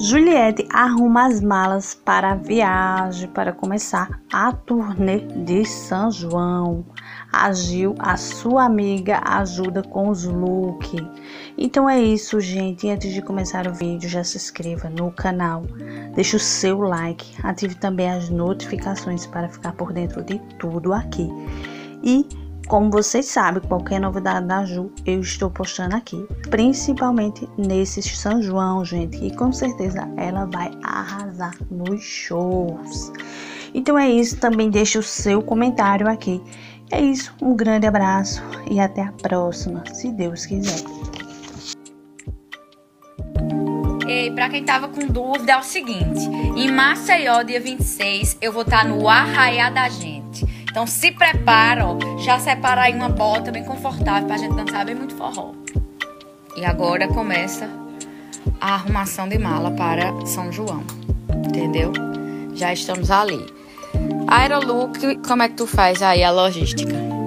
Juliette arruma as malas para a viagem para começar a turnê de São João. A Gil, a sua amiga, ajuda com os looks. Então é isso, gente. Antes de começar o vídeo, já se inscreva no canal, deixe o seu like, ative também as notificações para ficar por dentro de tudo aqui. E como vocês sabem, qualquer novidade da Ju eu estou postando aqui, principalmente nesse São João, gente, e com certeza ela vai arrasar nos shows. Então é isso, também deixe o seu comentário aqui. É isso, um grande abraço e até a próxima, se Deus quiser. Ei, pra quem tava com dúvida, é o seguinte: em Maceió, dia 26, eu vou estar tá no Arraiá da Gente. Então se prepara, ó, já separa aí uma bota bem confortável pra gente dançar bem muito forró. E agora começa a arrumação de mala para São João, entendeu? Já estamos ali. Aerolook, como é que tu faz aí a logística?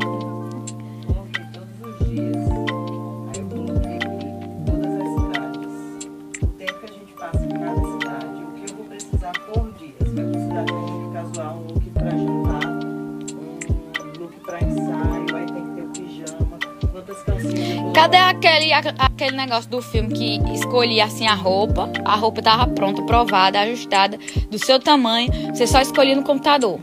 Cadê aquele, aquele negócio do filme que escolhia assim a roupa? A roupa tava pronta, provada, ajustada, do seu tamanho. Você só escolhia no computador.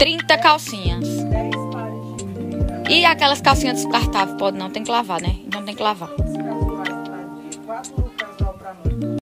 Trinta calcinhas. E aquelas calcinhas descartáveis, pode não, tem que lavar, né? Então tem que lavar.